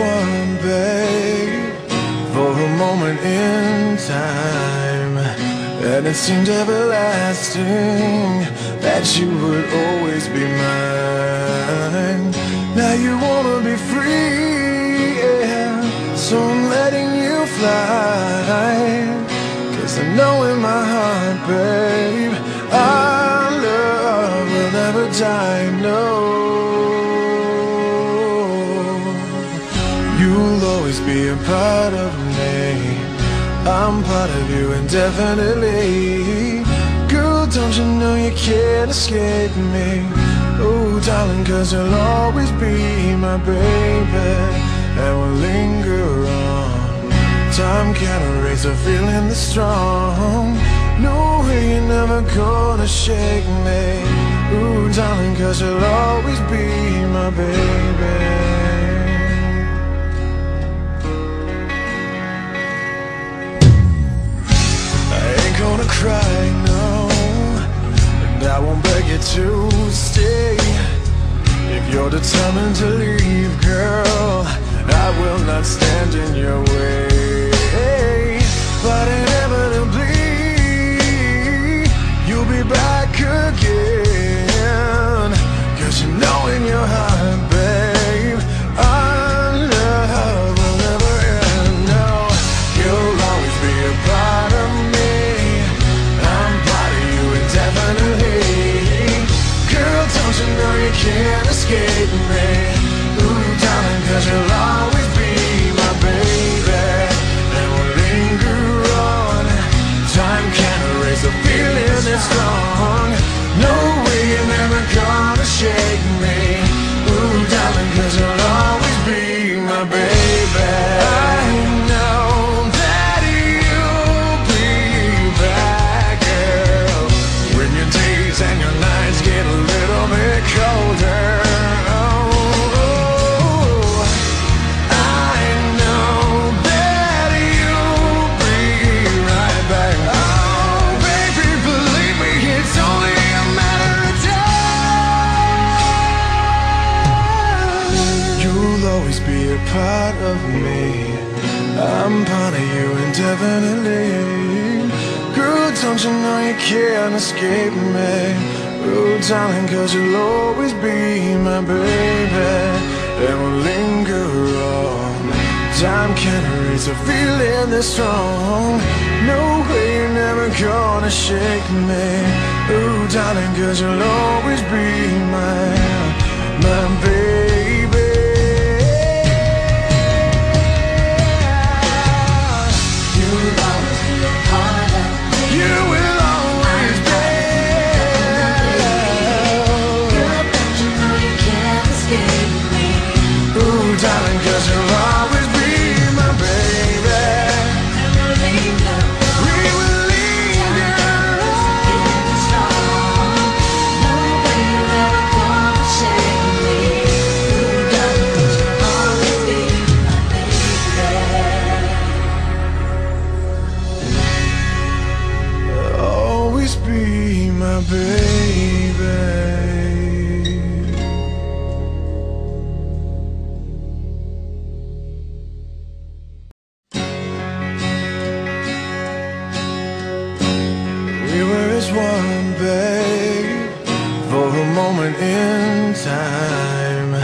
one, babe, for a moment in time. And it seemed everlasting that you would always be mine. Now you wanna be free, yeah, so I'm letting you fly. Cause I know in my heart, babe, our love will never die, be part of me. I'm part of you indefinitely. Girl, don't you know you can't escape me? Oh, darling, cause you'll always be my baby. And we'll linger on. Time can't erase a feeling that's strong. No way you're never gonna shake me. Ooh, darling, cause you'll always be my baby. And I won't beg you to stay. If you're determined to leave, girl I will not stand in your way escape me. Ooh, darling, cause you'll always be my baby. And we'll linger on. Time can't erase the feeling that's strong. No Don't you know you can't escape me? Oh, darling, cause you'll always be my baby. And we'll linger on. Time can't erase a feeling this strong. No way you're never gonna shake me. Oh, darling, cause you'll always be my one, babe, for a moment in time.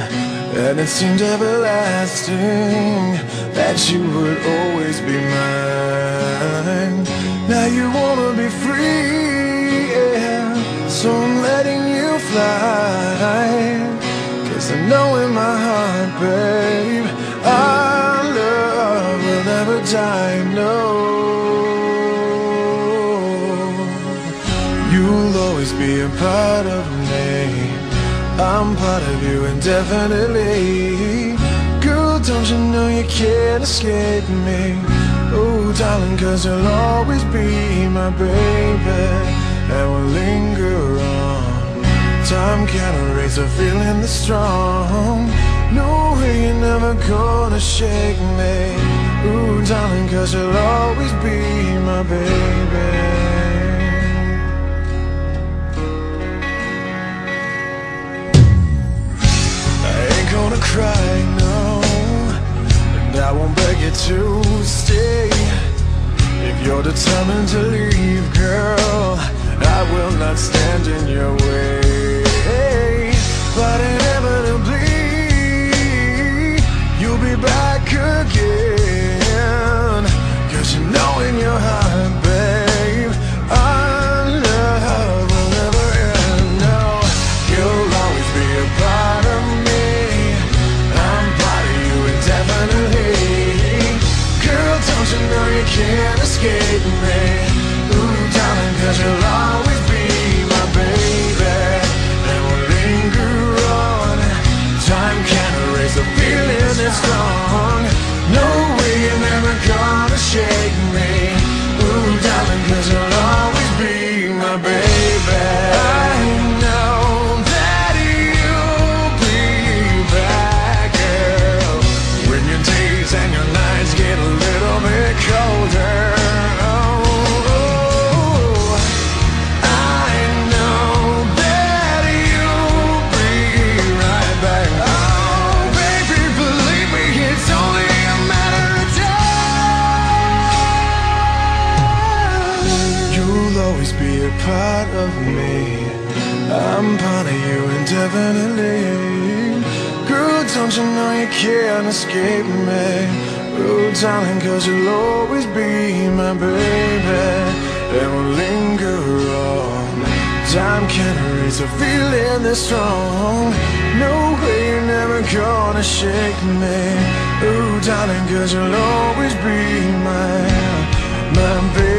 And it seemed everlasting that you would always be mine. Now you wanna be free, yeah, so I'm letting you fly. Cause I know in my heart, babe, our love will never die, no. A part of me. I'm part of you indefinitely. Girl, don't you know you can't escape me? Oh, darling, cause you'll always be my baby. And we'll linger on. Time can't erase a feeling that's strong. No way you're never gonna shake me. Ooh, darling, cause you'll always be my baby. Cry, no I won't beg you to stay. If you're determined to leave, girl, I will not stand in your way. But inevitably, you'll be back again. Escape me? Ooh, darling, cause you'll always be my baby. And we'll linger on. Time can't erase the feeling that's strong. Don't you know you can't escape me? Oh, darling, cause you'll always be my baby. And we'll linger on. Time can't erase a feeling this strong. No way you're never gonna shake me. Oh, darling, cause you'll always be my, my baby.